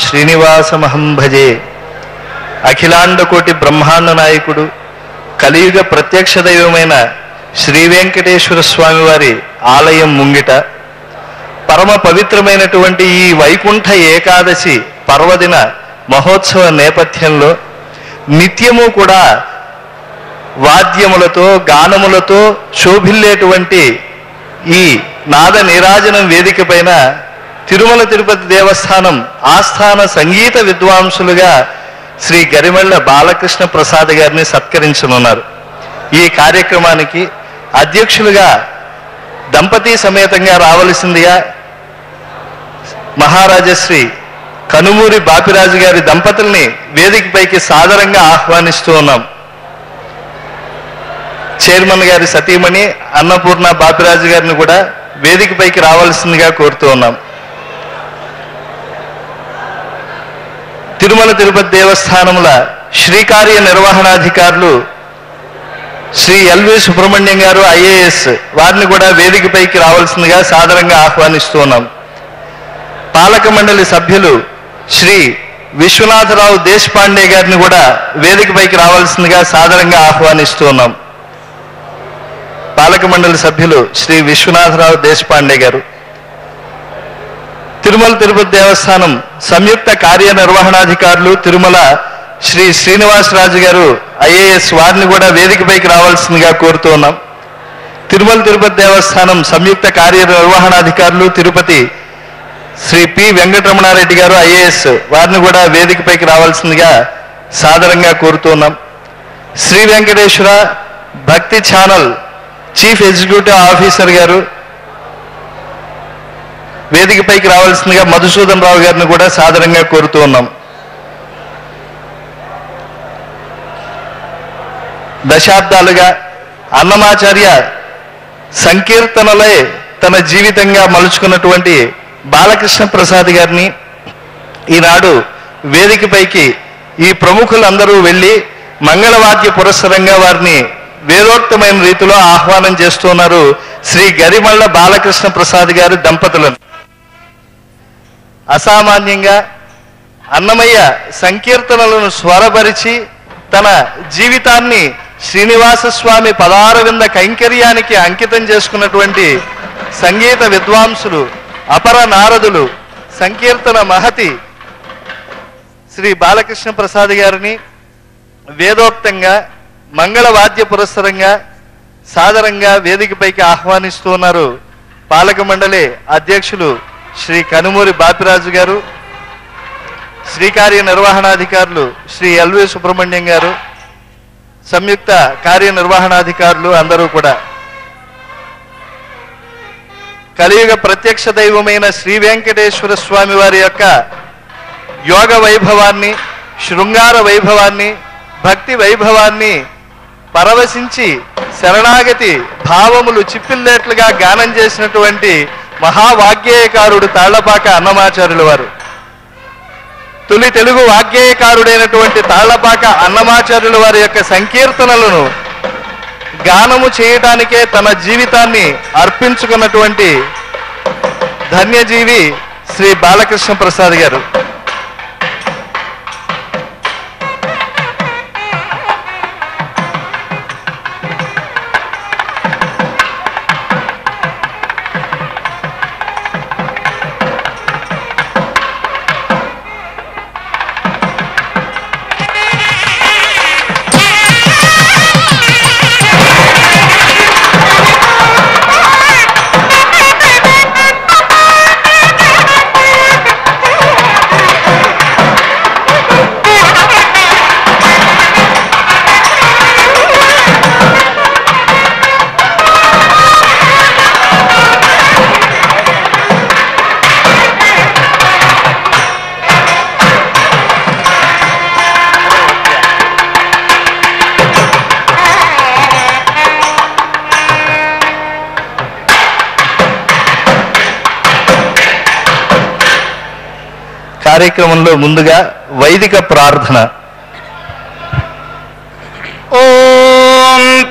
శ్రీనివాసమహం భజే. అఖిలాండకోటి బ్రహ్మాండ నాయకుడు కలియుగ ప్రత్యక్ష దైవమైన శ్రీ వెంకటేశ్వర స్వామి వారి ఆలయం ముంగిట పరమ పవిత్రమైనటువంటి ఈ వైకుంఠ ఏకాదశి పర్వదిన మహోత్సవ నేపథ్యంలో నిత్యము కూడా వాద్యములతో గానములతో శోభిల్లేటువంటి ఈ నాద నీరాజనం వేదిక పైన తిరుమల తిరుపతి దేవస్థానం ఆస్థాన సంగీత విద్వాంసులుగా శ్రీ గరిమెళ్ళ బాలకృష్ణ ప్రసాద్ గారిని సత్కరించనున్నారు. ఈ కార్యక్రమానికి అధ్యక్షులుగా దంపతి సమేతంగా రావలసిందిగా మహారాజశ్రీ కనుమూరి బాపిరాజు గారి దంపతుల్ని వేదికపైకి సాదరంగా ఆహ్వానిస్తూ ఉన్నాం. చైర్మన్ గారి సతీమణి అన్నపూర్ణ బాపిరాజు గారిని కూడా వేదికపైకి రావాల్సిందిగా కోరుతూ ఉన్నాం. తిరుమల తిరుపతి దేవస్థానముల శ్రీకార్య నిర్వహణాధికారులు Shri L V Subrahmanyam garu IAS వారిని కూడా వేదికపైకి రావాల్సిందిగా సాదరంగా ఆహ్వానిస్తూ ఉన్నాం. పాలక మండలి సభ్యులు శ్రీ విశ్వనాథరావు దేశపాండే గారిని కూడా వేదికపైకి రావాల్సిందిగా సాదరంగా ఆహ్వానిస్తూ ఉన్నాం. పాలక మండలి సభ్యులు శ్రీ విశ్వనాథరావు దేశపాండే గారు. తిరుమల తిరుపతి దేవస్థానం సంయుక్త కార్యనిర్వహణాధికారులు తిరుమల శ్రీ శ్రీనివాసరాజు గారు ఐఏఎస్ వారిని కూడా వేదికపైకి రావాల్సిందిగా కోరుతూ ఉన్నాం. తిరుమల తిరుపతి దేవస్థానం సంయుక్త కార్యనిర్వహణాధికారులు తిరుపతి శ్రీ పి వెంకటరమణారెడ్డి గారు ఐఏఎస్ వారిని కూడా వేదికపైకి రావాల్సిందిగా సాదరంగా కోరుతున్నాం శ్రీ వెంకటేశ్వర భక్తి ఛానల్ చీఫ్ ఎగ్జిక్యూటివ్ ఆఫీసర్ గారు వేదికపైకి రావాల్సిందిగా మధుసూదన్ రావు గారిని కూడా సాధారణంగా కోరుతూ ఉన్నాం. దశాబ్దాలుగా అన్నమాచార్య సంకీర్తనలే తన జీవితంగా మలుచుకున్నటువంటి బాలకృష్ణ ప్రసాద్ గారిని ఈనాడు వేదికపైకి ఈ ప్రముఖులందరూ వెళ్ళి మంగళవాద్య పురస్సరంగా వారిని వేదోక్తమైన రీతిలో ఆహ్వానం చేస్తున్నారు శ్రీ గరిమళ్ళ బాలకృష్ణ ప్రసాద్ గారి దంపతులను. అసామాన్యంగా అన్నమయ్య సంకీర్తనలను స్వరపరిచి తన జీవితాన్ని శ్రీనివాస స్వామి పదారవింద కైంకర్యానికి అంకితం చేసుకున్నటువంటి సంగీత విద్వాంసులు అపర నారదులు సంకీర్తన మహతి శ్రీ బాలకృష్ణ ప్రసాద్ గారిని వేదోక్తంగా మంగళవాద్య పురస్సరంగా సాదరంగా వేదికపైకి ఆహ్వానిస్తూ ఉన్నారు. పాలక మండలి అధ్యక్షులు శ్రీ కనుమూరి బాపిరాజు గారు శ్రీ నిర్వహణాధికారులు శ్రీ ఎల్వి సుబ్రహ్మణ్యం గారు సంయుక్త కార్యనిర్వహణాధికారులు అందరూ కూడా. కలియుగ ప్రత్యక్ష దైవమైన శ్రీ వెంకటేశ్వర స్వామి వారి యొక్క యోగ వైభవాన్ని శృంగార వైభవాన్ని భక్తి వైభవాన్ని పరవశించి శరణాగతి భావములు చిప్పిల్లేట్లుగా గానం చేసినటువంటి మహావాగ్గేయకారుడు తాళ్ళపాక అన్నమాచార్యుల వారు. తొలి తెలుగు వాగ్గేయకారుడైనటువంటి తాళ్ళపాక అన్నమాచార్యుల వారి యొక్క సంకీర్తనలను గానము చేయటానికే తన జీవితాన్ని అర్పించుకున్నటువంటి ధన్యజీవి శ్రీ బాలకృష్ణ ప్రసాద్ గారు. కార్యక్రమంలో ముందుగా వైదిక ప్రార్థన ॐ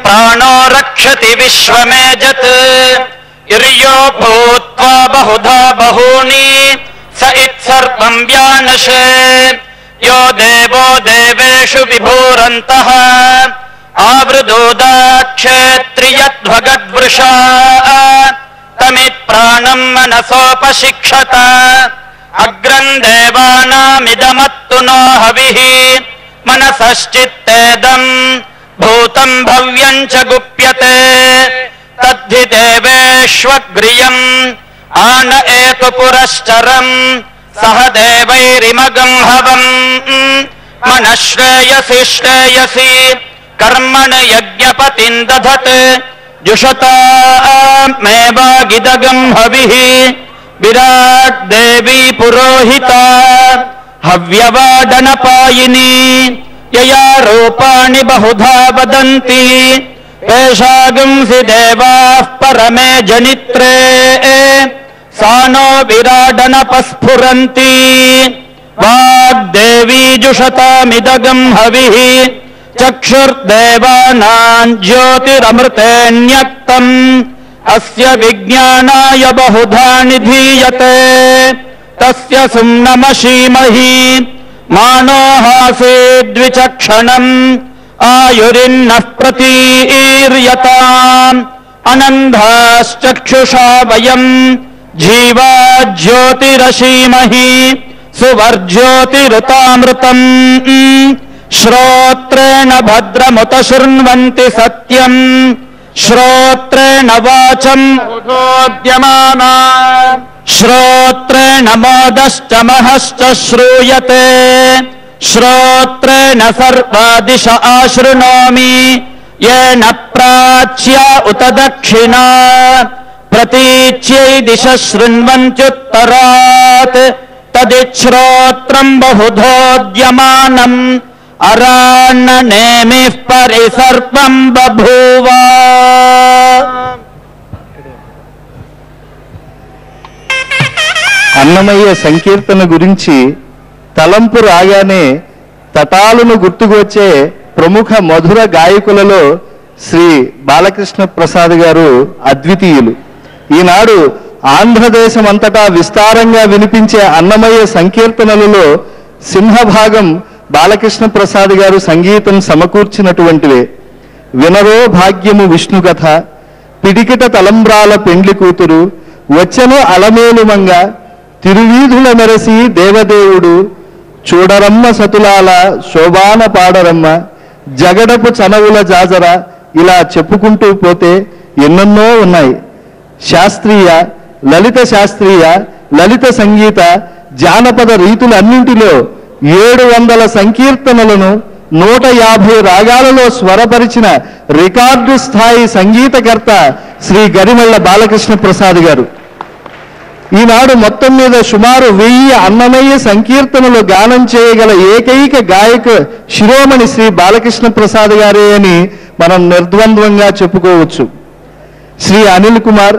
प्राणो रक्षति विश्वमेजत् इर्यो भूत्वा बहुधा बहूनि स इत्सर्वम् व्यानशे यो देवो देवेषु विभूरन्तः आवृदोदाक्षेत्रियध्वगद्वृषा तमित्प्राणम् मनसोपशिक्षत अग्रम् देवानामिदमत्तु नो हविः मनसश्चित्तेदम् भूतम् भव्यम् च गुप्यते तद्धि देवेष्वग्रियम् आन एतु पुरश्चरम् सह देवैरिमगम् हवम् मनः श्रेयसि कर्मण यज्ञपतिम् दधत् जुषतामेवागिदगम् हविः विराट् देवी पुरोहिता, हव्यवादनपायिनी, यया रूपाणि बहुधा वदन्ति। पेषागुंसि देवाः परमे जनित्रे, सा नो विराडनपस्फुरन्ति। वाग्देवी जुषतामिदगम् हविः चक्षुर्देवानाम् ज्योतिरमृतेऽन्यक्तम्। अस्य विज्ञानाय बहुधा निधीयते। तस्य सुम्नमशीमहि मानोहासेद्विचक्षणम् आयुरिन्नः प्रतीर्यताम् अनन्धाश्चक्षुषा वयम्। जीवा ज्योतिरशीमहि सुवर्ज्योतिरुतामृतम्। श्रोत्रेण भद्रमुत शृण्वन्ति सत्यम् श्रोत्रेण वाचम् उदोद्यमाना श्रोत्रेण मोदश्च महश्च श्रूयते। श्रोत्रेण सर्वादिश आशृणोमि। येन प्राच्या उत दक्षिणा। प्रतीच्यै दिश शृण्वन्त्युत्तरात्। तदिच्छ्रोत्रम् बहुधोद्यमानम् అరాణనేమి పరి సర్పం బూవ అన్నమయ్య సంకీర్తన గురించి తలంపు రాగానే తటాలను గుర్తుకొచ్చే ప్రముఖ మధుర గాయకులలో శ్రీ బాలకృష్ణ ప్రసాద్ గారు అద్వితీయులు. ఈనాడు ఆంధ్రదేశం అంతటా విస్తారంగా వినిపించే అన్నమయ్య సంకీర్తనలలో సింహభాగం బాలకృష్ణ ప్రసాద్ గారు సంగీతం సమకూర్చినటువంటివే. వినరో భాగ్యము విష్ణు కథ పిడికిట తలంబ్రాల పెండ్లి కూతురు వచ్చెను అలమేలుమంగ తిరువీధుల మెరసి దేవదేవుడు చూడరమ్మ సతులాల శోభాన పాడరమ్మ జగడపు చనవుల జాజర ఇలా చెప్పుకుంటూ పోతే ఎన్నెన్నో ఉన్నాయి. శాస్త్రీయ లలిత శాస్త్రీయ లలిత సంగీత జానపద రీతులన్నింటిలో ఏడు వందల సంకీర్తనలను నూట యాభై రాగాలలో స్వరపరిచిన రికార్డు స్థాయి సంగీతకర్త శ్రీ గరిమళ్ళ బాలకృష్ణ ప్రసాద్ గారు. ఈనాడు మొత్తం మీద సుమారు వెయ్యి అన్నమయ్య సంకీర్తనలు గానం చేయగల ఏకైక గాయక శిరోమణి శ్రీ బాలకృష్ణ ప్రసాద్ గారే అని మనం నిర్ద్వంద్వంగా చెప్పుకోవచ్చు. శ్రీ అనిల్ కుమార్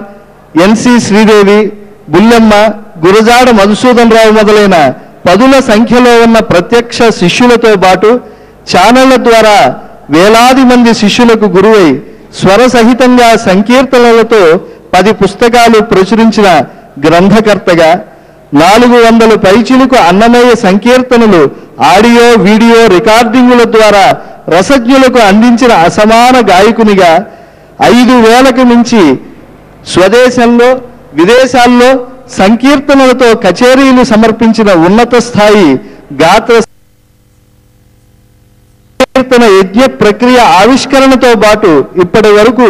ఎన్సి శ్రీదేవి బుల్లెమ్మ గురజాడ మధుసూదన్ రావు మొదలైన పదుల సంఖ్యలో ఉన్న ప్రత్యక్ష శిష్యులతో పాటు ఛానళ్ళ ద్వారా వేలాది మంది శిష్యులకు గురువై స్వర సహితంగా సంకీర్తనలతో పది పుస్తకాలు ప్రచురించిన గ్రంథకర్తగా నాలుగు వందల పైచిలుకు అన్నమయ్య సంకీర్తనలు ఆడియో వీడియో రికార్డింగుల ద్వారా రసజ్ఞులకు అందించిన అసమాన గాయకునిగా ఐదు వేలకు మించి స్వదేశంలో విదేశాల్లో సంకీర్తనలతో కచేరీలు సమర్పించిన ఉన్నత స్థాయి గాత్ర సంకీర్తన యజ్ఞ ప్రక్రియ ఆవిష్కరణతో పాటు ఇప్పటి వరకు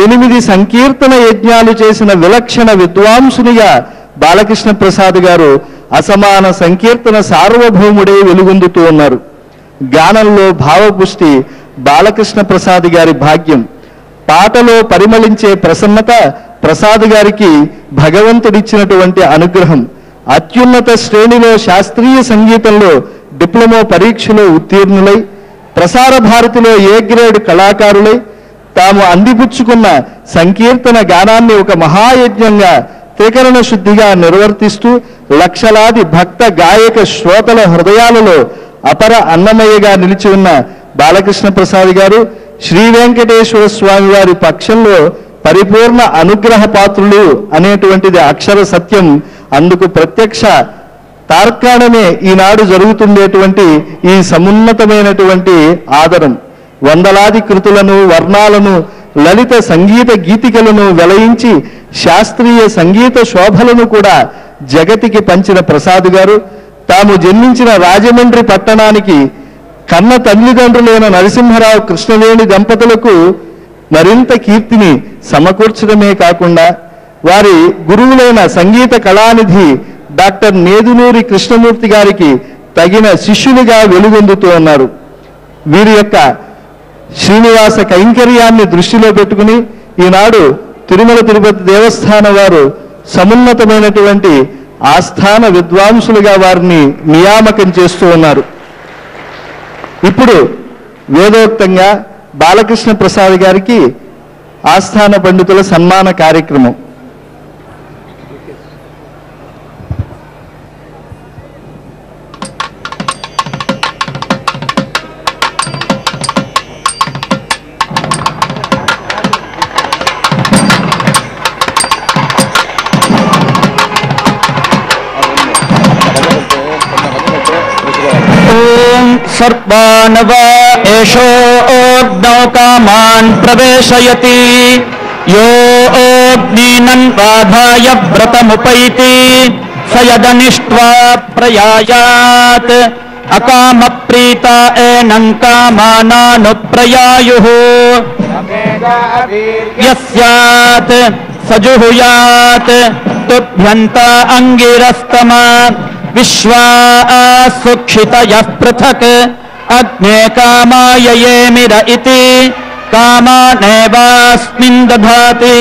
ఎనిమిది సంకీర్తన యజ్ఞాలు చేసిన విలక్షణ విద్వాంసునిగా బాలకృష్ణ ప్రసాద్ గారు అసమాన సంకీర్తన సార్వభౌముడే వెలుగొందుతూ ఉన్నారు. గానంలో భావపుష్టి బాలకృష్ణ ప్రసాద్ గారి భాగ్యం పాటలో పరిమళించే ప్రసన్నత ప్రసాద్ గారికి భగవంతుడిచ్చినటువంటి అనుగ్రహం. అత్యున్నత శ్రేణిలో శాస్త్రీయ సంగీతంలో డిప్లొమా పరీక్షలో ఉత్తీర్ణులై ప్రసార భారతిలో ఏ గ్రేడ్ కళాకారులై తాము అందిపుచ్చుకున్న సంకీర్తన గానాన్ని ఒక మహాయజ్ఞంగా త్రికరణ శుద్ధిగా నిర్వర్తిస్తూ లక్షలాది భక్త గాయక శ్రోతల హృదయాలలో అపర అన్నమయ్యగా నిలిచి ఉన్న బాలకృష్ణ ప్రసాద్ గారు శ్రీ వెంకటేశ్వర స్వామి వారి పక్షంలో పరిపూర్ణ అనుగ్రహ పాత్రులు అనేటువంటిది అక్షర సత్యం. అందుకు ప్రత్యక్ష తార్కాణమే ఈనాడు జరుగుతుండేటువంటి ఈ సమున్నతమైనటువంటి ఆదరం. వందలాది కృతులను వర్ణాలను లలిత సంగీత గీతికలను వెలయించి శాస్త్రీయ సంగీత శోభలను కూడా జగతికి పంచిన ప్రసాద్ గారు. తాము జన్మించిన రాజమండ్రి పట్టణానికి కన్న తల్లిదండ్రులైన నరసింహరావు కృష్ణవేణి దంపతులకు మరింత కీర్తిని సమకూర్చడమే కాకుండా వారి గురువులైన సంగీత కళానిధి డాక్టర్ నేదునూరి కృష్ణమూర్తి గారికి తగిన శిష్యునిగా వెలుగొందుతూ ఉన్నారు. వీరి యొక్క శ్రీనివాస కైంకర్యాన్ని దృష్టిలో పెట్టుకుని ఈనాడు తిరుమల తిరుపతి దేవస్థానం వారు సమున్నతమైనటువంటి ఆస్థాన విద్వాంసులుగా వారిని నియామకం చేస్తూ ఉన్నారు. ఇప్పుడు వేదోక్తంగా బాలకృష్ణ ప్రసాద్ గారికి ఆస్థాన పండితుల సన్మాన కార్యక్రమం ॐ सर्वानव एषोऽग्नौ कामान् प्रवेशयति। यो अग्नीनन् बाधाय व्रतमुपैति। स यदनिष्ट्वा प्रयायात्। अकामप्रीता एनम् कामानानुप्रयायुः। यस्यात्। स जुहुयात्। तुभ्यन्त अङ्गिरस्तमा। विश्वा सुक्षितयः पृथक्। अग्ने कामाय येमिर इति। कामानेवास्मिन् दधाति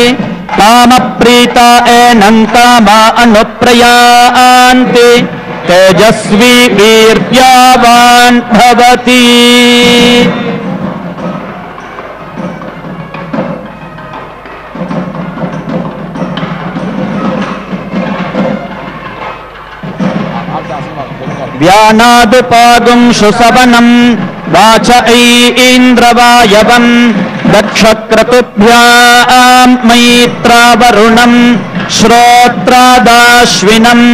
कामप्रीता एनम् कामा अनुप्रयान्ति। तेजस्वी वीर्यावान् भवति। व्यानादुपागुंशु सवनम्। वाच ऐन्द्रवायवम् दक्षक्रतुभ्याम् मैत्रावरुणम् श्रोत्रादाश्विनम्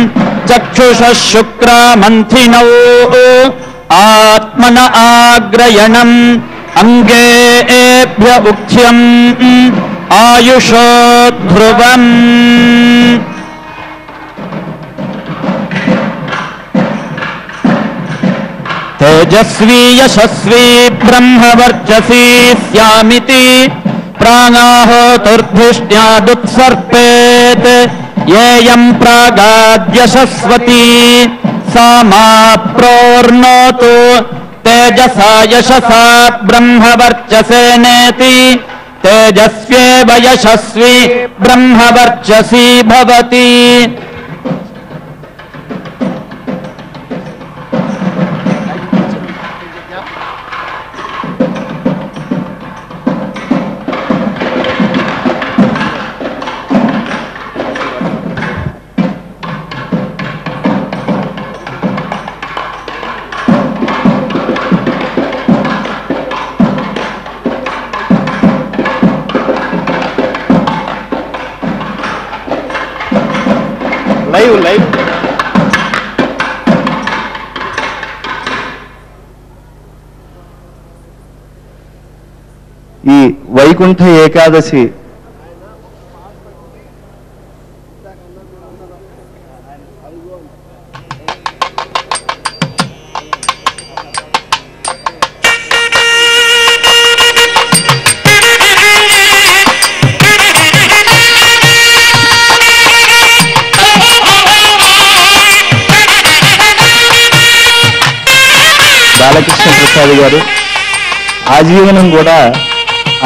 चक्षुषः शुक्रामन्थिनौ आत्मन आग्रयणम् अङ्गेभ्य उक्थ्यम् आयुषो ध्रुवम् तेजस्वी यशस्वी ब्रह्मवर्चसी स्यामिति। प्राणाहोतुर्धिष्ण्यादुत्सर्पेत् येयम् प्रागाद्यशस्वती। सा मा प्रोर्नोतु तेजसा यशसा ब्रह्मवर्चसेनेति तेजस्व्येव यशस्वी ब्रह्मवर्चसी भवति వైకుంఠ ఏకాదశి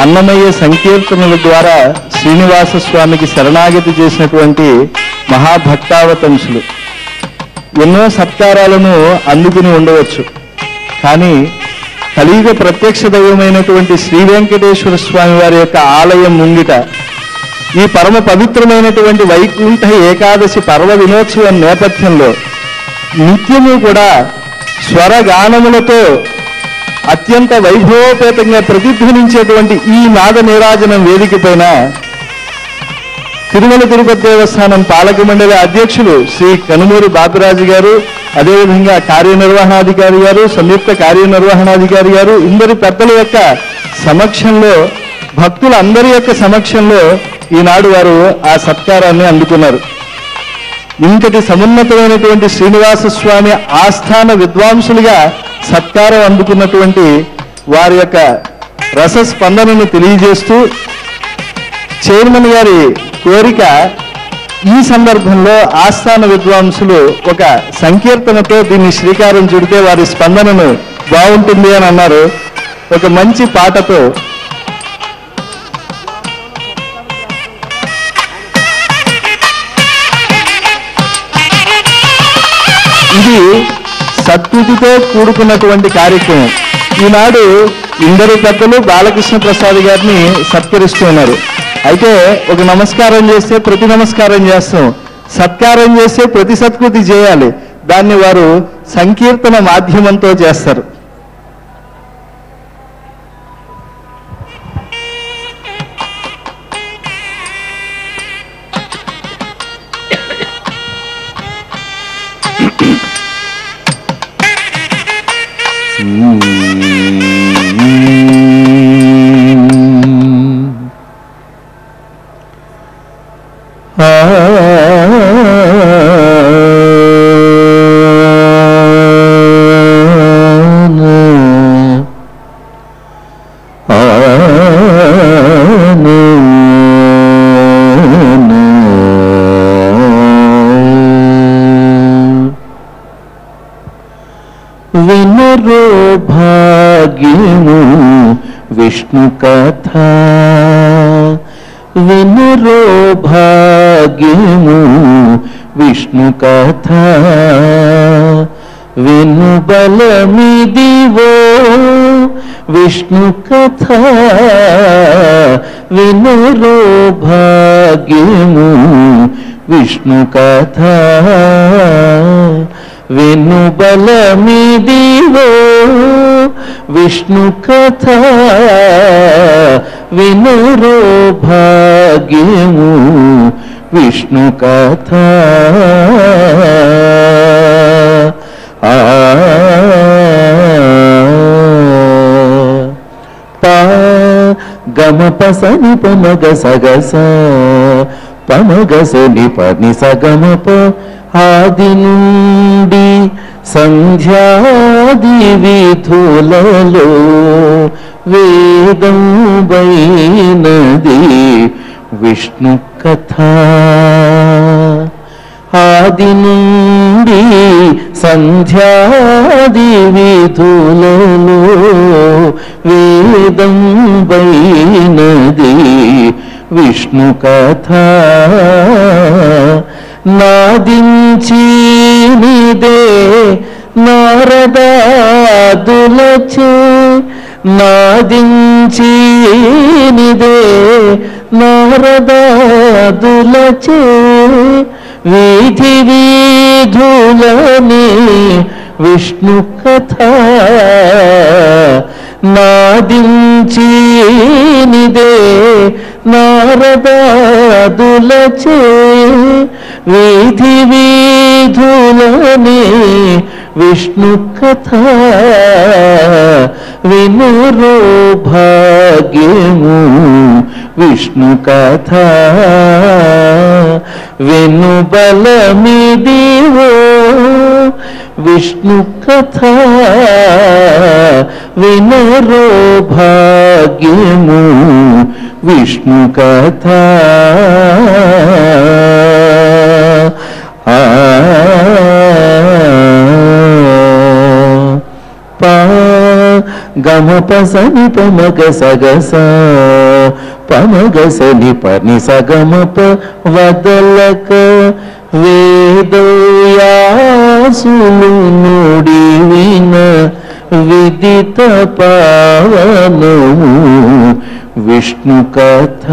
అన్నమయ్య సంకీర్తనల ద్వారా శ్రీనివాస స్వామికి శరణాగతి చేసినటువంటి మహాభక్తావతంసులు ఎన్నో సత్కారాలను అందుకుని ఉండవచ్చు. కానీ కలియుగ ప్రత్యక్ష దైవమైనటువంటి శ్రీ వెంకటేశ్వర స్వామి వారి యొక్క ఆలయం ముంగిట ఈ పరమ పవిత్రమైనటువంటి వైకుంఠ ఏకాదశి పర్వ వినోత్సవం నేపథ్యంలో నిత్యము కూడా స్వరగానములతో అత్యంత వైభవోపేతంగా ప్రతిధ్వనించేటువంటి ఈ నాద నీరాజనం వేదిక పైన తిరుమల తిరుపతి దేవస్థానం పాలక మండలి అధ్యక్షులు శ్రీ కనుమూరు బాపిరాజు గారు అదేవిధంగా కార్యనిర్వహణాధికారి గారు సంయుక్త కార్యనిర్వహణాధికారి గారు ఇందరి పెద్దల యొక్క సమక్షంలో భక్తుల అందరి యొక్క సమక్షంలో ఈనాడు వారు ఆ సత్కారాన్ని అందుకున్నారు. ఇంతటి సమున్నతమైనటువంటి శ్రీనివాస స్వామి ఆస్థాన విద్వాంసులుగా సత్కారం అందుకున్నటువంటి వారి యొక్క రసస్పందనను తెలియజేస్తూ చైర్మన్ గారి కోరిక ఈ సందర్భంలో ఆస్థాన విద్వాంసులు ఒక సంకీర్తనతో దీన్ని శ్రీకారం చుడితే వారి స్పందనను బాగుంటుంది అని అన్నారు. ఒక మంచి పాటతో ఇది సత్కృతితో కూడుకున్నటువంటి కార్యక్రమం. ఈనాడు ఇందరు పెద్దలు బాలకృష్ణ ప్రసాద్ గారిని సత్కరిస్తున్నారు అయితే ఒక నమస్కారం చేస్తే ప్రతి నమస్కారం చేస్తాం. సత్కారం చేస్తే ప్రతి సత్కృతి చేయాలి. దాన్ని వారు సంకీర్తన మాధ్యమంతో చేస్తారు. వినరో భాగ్యము విష్ణు కథ విను బలమిదివో విష్ణు కథ వినరో భాగ్యము విష్ణు కథ విను బలమిదివో విష్ణు కథ వినురో భాగ్యము విష్ణు కథ. ఆ. పా గమ పసని పమగ సగస పమగసని పని సగమప ఆది నుండి సంధ్యాది విధులలో వేదం వైనది విష్ణు కథ. ఆది నుండి సంధ్యాది విధులలో వేదం వైనది విష్ణు కథ. నాదించి నిదే నారదాదులచే నాదించి నిదే నారదాదులచే వీధి వీధులని విష్ణు కథ నాదించి నిదే నారదాదులచే వీధి వీధులని విష్ణు కథ వినురో భాగ్యము విష్ణు కథ వినుబలమిదివో విష్ణు కథ వినరో భాగ్యము. విష్ణు కథ ఆ గమ పసని పమగ సగస పమగ సని పని సగమప వదలక వేదయాసులు నుడి నుడివిన విదిత పావనము. విష్ణు కథ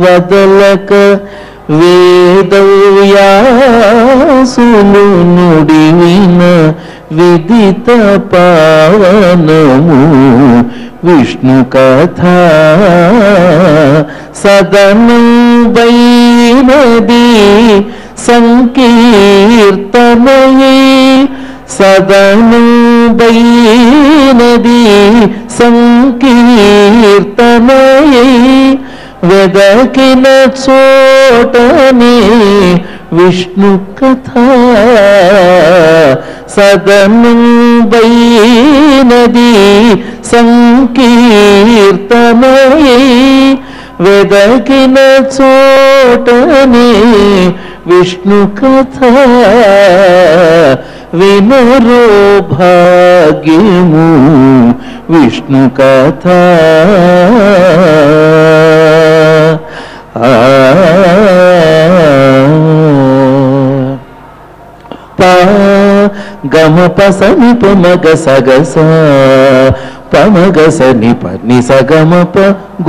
వదలక వేదవ్యాసులు నుడివిన విదిత పావనము. విష్ణు కథ సదను వైనది कीर्तनयी सदनु बैनदी संकीर्तनयी वेद किन सोटनि विष्णुकथा सदनु बैनदी संकीर्तनयी वेद किन सोटनि విష్ణు కథ వినరో భాగ్యము. విష్ణు కథ ఆ. ప గమ పస నిప సగస పమగ సని పని సగమ ప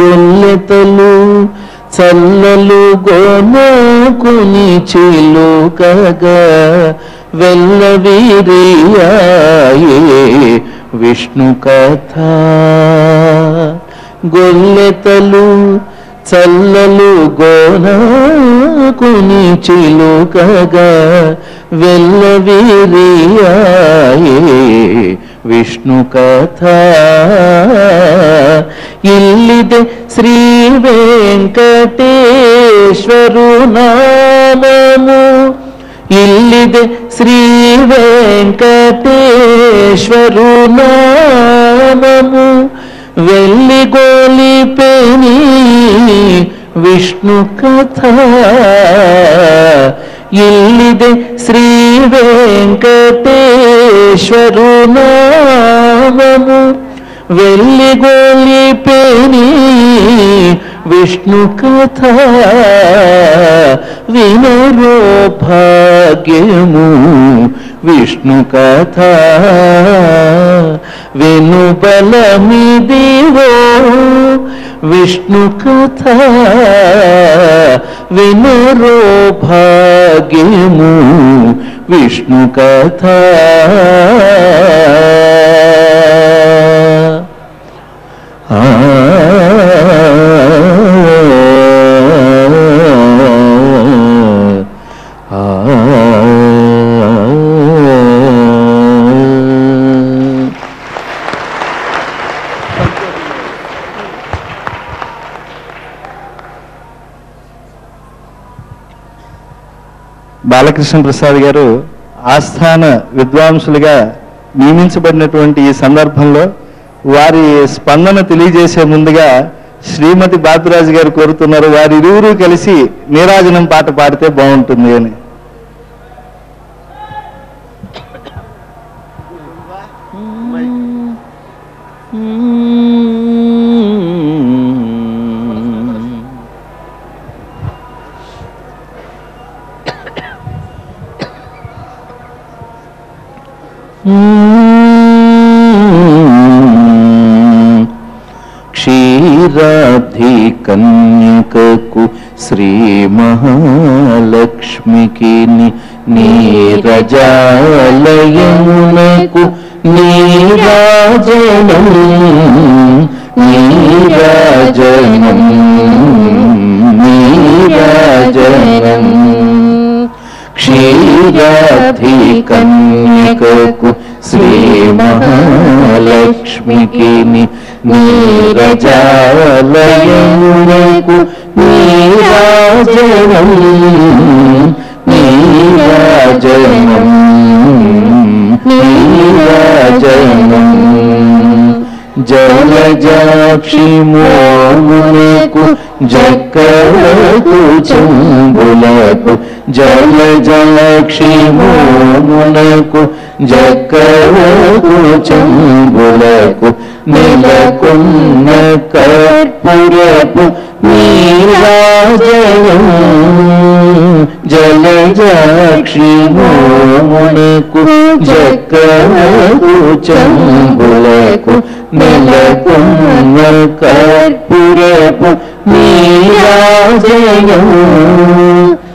గొల్లెతలు చల్లలు గోనకుని చిలుకగా వెల్లవీరియాయే విష్ణు కథ. గొల్లెతలు చల్లలు గోనకుని చిలుకగా వెల్లవీరియాయే విష్ణు కథ. ఇల్లిదే శ్రీ వెంకటేశ్వరు నామము ఇల్లిదే శ్రీ వెంకటేశ్వరు నామము వెళ్ళి గోలిపెని విష్ణు కథ. ఇల్లిదే శ్రీ వెంకటేశ్వరు నామము వెళ్ళి గోలిపెని విష్ణు కథ వినరో భాగ్యము. విష్ణు కథ విను బలమిదివో విష్ణు కథ వినరో భాగ్యము. విష్ణు కథ బాలకృష్ణ ప్రసాద్ గారు ఆస్థాన విద్వాంసులుగా నియమించబడినటువంటి ఈ సందర్భంలో వారి స్పందన తెలియజేసే ముందుగా శ్రీమతి బాపిరాజు గారు కోరుతున్నారు వారి ఇరువురు కలిసి నీరాజనం పాట పాడితే బాగుంటుంది అని. जय मेरा जन्म जल जाक्षी मोमुने को जकर तू चंबुला जल जलक्षी मुनको जकरको चंबुलको नीलकुन्न कर्पूरपु नीलाजलम जल जाक्षी मुनको जकरको चंबुलको नीलकुन्न कर्पूरपु जय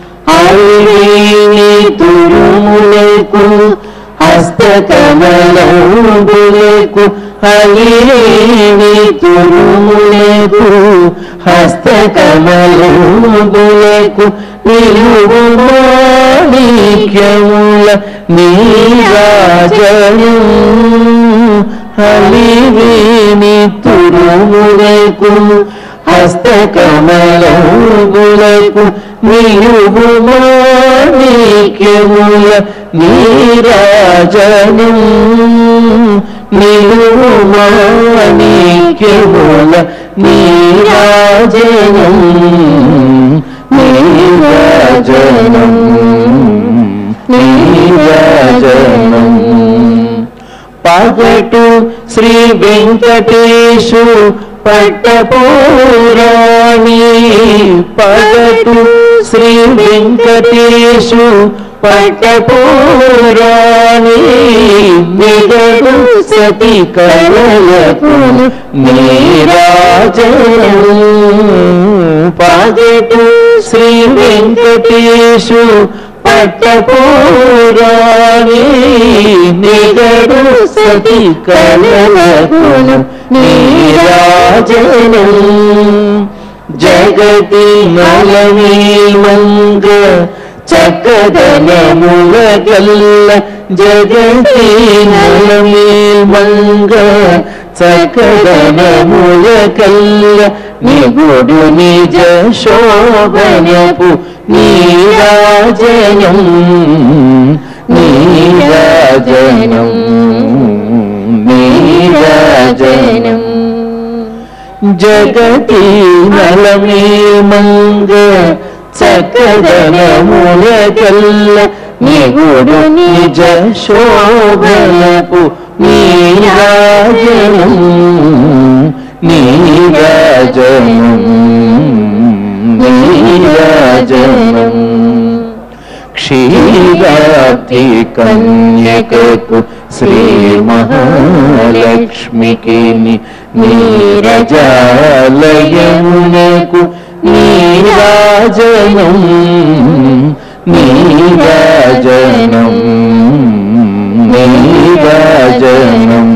അറിവീണി തുരുമുലേക്കു ഹസ്തകമലൂബുലേക്കു അലിരേണി തുരുമുലേക്കു ഹസ്തകമലൂബുലേക്കു നിരുമാണിക്യമുള്ള നീരാജനും. അലിവീണി തുരുമുലേക്കു ഹസ്തകമലൂബുലേക്കു నీరాజను నిలువు మాణిక్యముల నీరాజనం నీరాజనం నీరాజనం పగటు శ్రీ వెంకటేశు పట్టపూరాణి పగటు శ్రీ వెంకటేశు పట్టపూరాణి నిగడు సతి కళలకు నీరాజను. పాదటు శ్రీ వెంకటేశు పట్టపూరాణి నిగడు సతి కళలకు నీరాజను. జగతి నలమీమంగ చక్కదనముల గల్ల జగతి నలమీమంగ చక్కదనముల కల్ల నిగుడు నిజ శోభనపు నీరాజనం నీరాజనం నీరాజనం జగతి నలమేమంగ చక్కదనముల కల్ల నిగుడు నిజ శోభలపు నీరాజనం నీరాజనం నీరాజనం. క్షీరాబ్ది కన్యకకు శ్రీ మహాలక్ష్మికి నీరజాలయమునకు నీరాజనం నీరాజనం నీరాజనం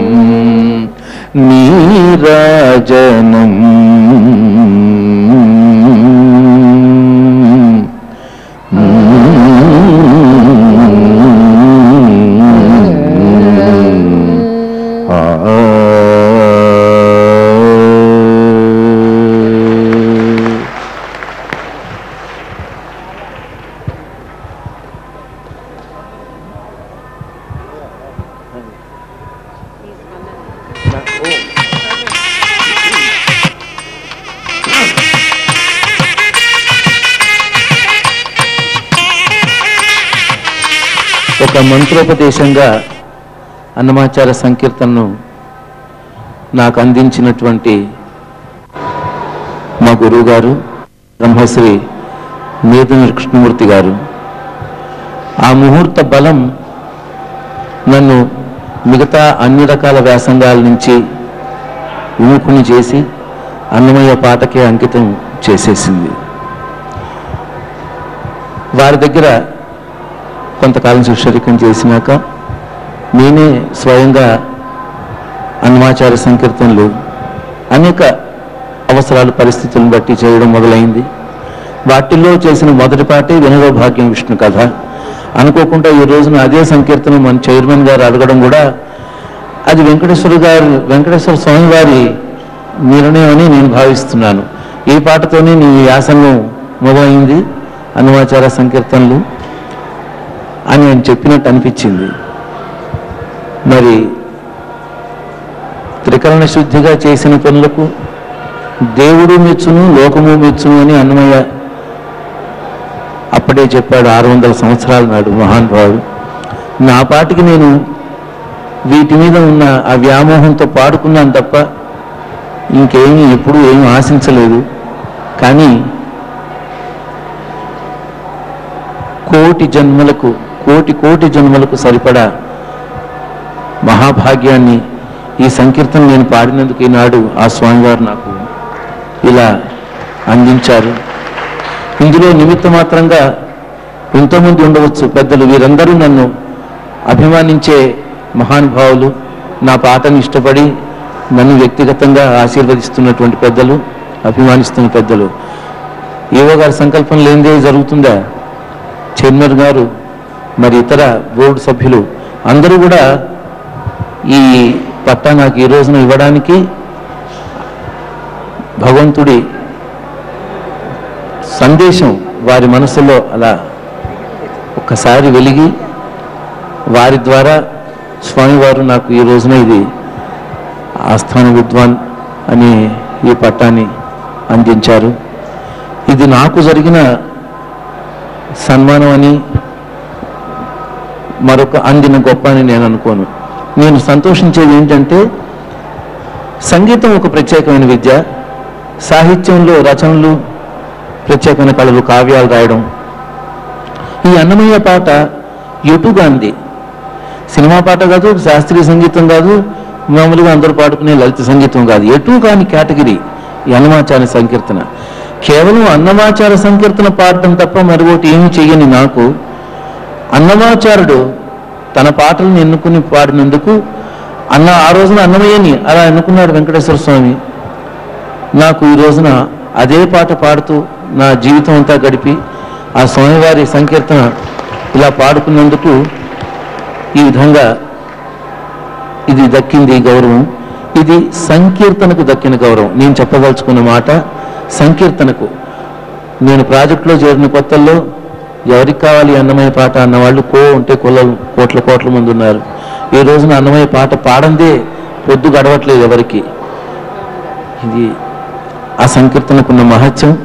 నీరాజనం విధంగా అన్నమాచార సంకీర్తనను నాకు అందించినటువంటి మా గురువు గారు బ్రహ్మశ్రీ మేధుని కృష్ణమూర్తి గారు. ఆ ముహూర్త బలం నన్ను మిగతా అన్ని రకాల వ్యాసంగాల నుంచి విముఖుని చేసి అన్నమయ్య పాటకే అంకితం చేసేసింది. వారి దగ్గర కొంతకాలం శిక్షరికం చేసినాక నేనే స్వయంగా అన్నమాచార్య సంకీర్తనలు అనేక అవసరాలు పరిస్థితులను బట్టి చేయడం మొదలైంది. వాటిల్లో చేసిన మొదటి పాటే వినవ భాగ్యం విష్ణు కథ. అనుకోకుండా ఈ రోజున అదే సంకీర్తనం మన చైర్మన్ గారు అడగడం కూడా అది వెంకటేశ్వర గారు వెంకటేశ్వర స్వామి వారి నిర్ణయం అని నేను భావిస్తున్నాను. ఈ పాటతోనే నీ వ్యాసంగం మొదలైంది అన్నమాచార సంకీర్తనలు అని ఆయన చెప్పినట్టు అనిపించింది. మరి త్రికరణ శుద్ధిగా చేసిన పనులకు దేవుడు మెచ్చును లోకము మెచ్చును అని అన్నమయ్య అప్పుడే చెప్పాడు ఆరు వందల సంవత్సరాల నాడు మహానుభావుడు నా పాటికి నేను వీటి మీద ఉన్న ఆ వ్యామోహంతో పాడుకున్నాను తప్ప ఇంకేమీ ఎప్పుడూ ఏమీ ఆశించలేదు. కానీ కోటి జన్మలకు కోటి కోటి జన్మలకు సరిపడా మహాభాగ్యాన్ని ఈ సంకీర్తన నేను పాడినందుకు ఈనాడు ఆ స్వామివారు నాకు ఇలా అందించారు. ఇందులో నిమిత్త మాత్రంగా ఎంతోమంది ఉండవచ్చు పెద్దలు వీరందరూ నన్ను అభిమానించే మహానుభావులు. నా పాటను ఇష్టపడి నన్ను వ్యక్తిగతంగా ఆశీర్వదిస్తున్నటువంటి పెద్దలు అభిమానిస్తున్న పెద్దలు. ఏవో గారి సంకల్పం లేనిదే జరుగుతుందా? చైర్మన్ గారు మరి ఇతర బోర్డు సభ్యులు అందరూ కూడా ఈ పట్టా నాకు ఈ రోజున ఇవ్వడానికి భగవంతుడి సందేశం వారి మనసులో అలా ఒక్కసారి వెలిగి వారి ద్వారా స్వామివారు నాకు ఈ రోజున ఇది ఆస్థాన విద్వాన్ అని ఈ పట్టాన్ని అందించారు. ఇది నాకు జరిగిన సన్మానం అని మరొక అందిన గొప్ప అని నేను అనుకోను. నేను సంతోషించేది ఏంటంటే సంగీతం ఒక ప్రత్యేకమైన విద్య సాహిత్యంలో రచనలు ప్రత్యేకమైన కళలు కావ్యాలు రాయడం. ఈ అన్నమయ్య పాట ఎటుగా అంది సినిమా పాట కాదు శాస్త్రీయ సంగీతం కాదు మామూలుగా అందరూ పాడుకునే లలిత సంగీతం కాదు. ఎటు కాని కేటగిరీ ఈ అన్నమాచార్య సంకీర్తన. కేవలం అన్నమాచార సంకీర్తన పాడటం తప్ప మరొకటి ఏమి చెయ్యని నాకు అన్నమాచారుడు తన పాటలను ఎన్నుకుని పాడినందుకు అన్న ఆ రోజున అన్నమయ్యని అలా ఎన్నుకున్నాడు వెంకటేశ్వర స్వామి. నాకు ఈ రోజున అదే పాట పాడుతూ నా జీవితం అంతా గడిపి ఆ స్వామివారి సంకీర్తన ఇలా పాడుకున్నందుకు ఈ విధంగా ఇది దక్కింది ఈ గౌరవం. ఇది సంకీర్తనకు దక్కిన గౌరవం. నేను చెప్పదలుచుకున్న మాట సంకీర్తనకు. నేను ప్రాజెక్టులో చేరిన కొత్తల్లో ఎవరికి కావాలి అన్నమయ్య పాట అన్నవాళ్ళు కో ఉంటే కొల్లలు కోట్ల కోట్ల మంది ఉన్నారు. ఈ రోజున అన్నమయ్య పాట పాడందే పొద్దు గడవట్లేదు ఎవరికి. ఇది ఆ సంకీర్తనకున్న మహత్యం.